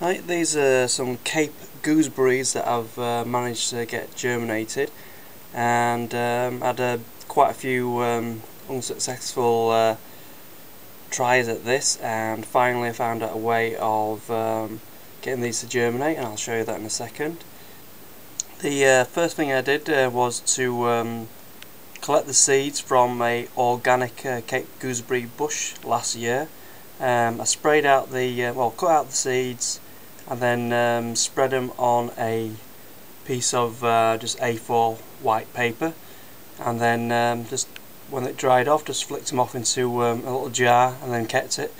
Right, these are some Cape gooseberries that I've uh, managed to get germinated and um, had a, quite a few um, unsuccessful uh, tries at this and finally I found out a way of um, getting these to germinate and I'll show you that in a second. The uh, first thing I did uh, was to um, collect the seeds from a organic uh, Cape gooseberry bush last year. Um, I sprayed out the, uh, well cut out the seeds and then um, spread them on a piece of uh, just A4 white paper. And then um, just when it dried off just flicked them off into um, a little jar and then kept it.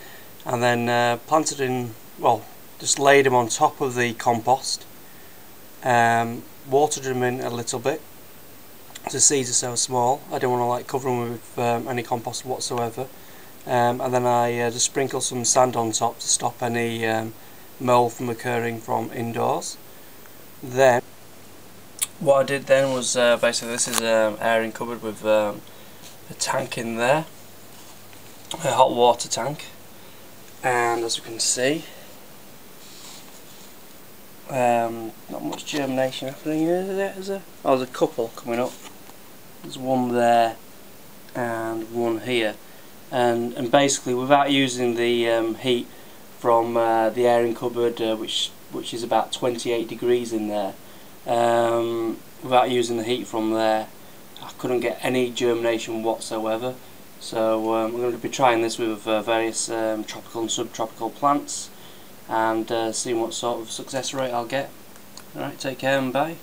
And then uh, planted in well just laid them on top of the compost um, watered them in a little bit. The seeds are so small I don't want to like cover them with um, any compost whatsoever. Um, and then I uh, just sprinkle some sand on top to stop any mold from occurring from indoors. Then, what I did then was uh, basically this is an um, airing cupboard with um, a tank in there, a hot water tank, and as you can see, um, not much germination happening here, is there? Is there? Oh, there's a couple coming up. There's one there and one here, and and basically without using the um, heat from uh, the airing cupboard uh, which which is about 28 degrees in there. Um, without using the heat from there I couldn't get any germination whatsoever. So um, I'm going to be trying this with uh, various um, tropical and subtropical plants and uh, seeing what sort of success rate I'll get. Alright take care and bye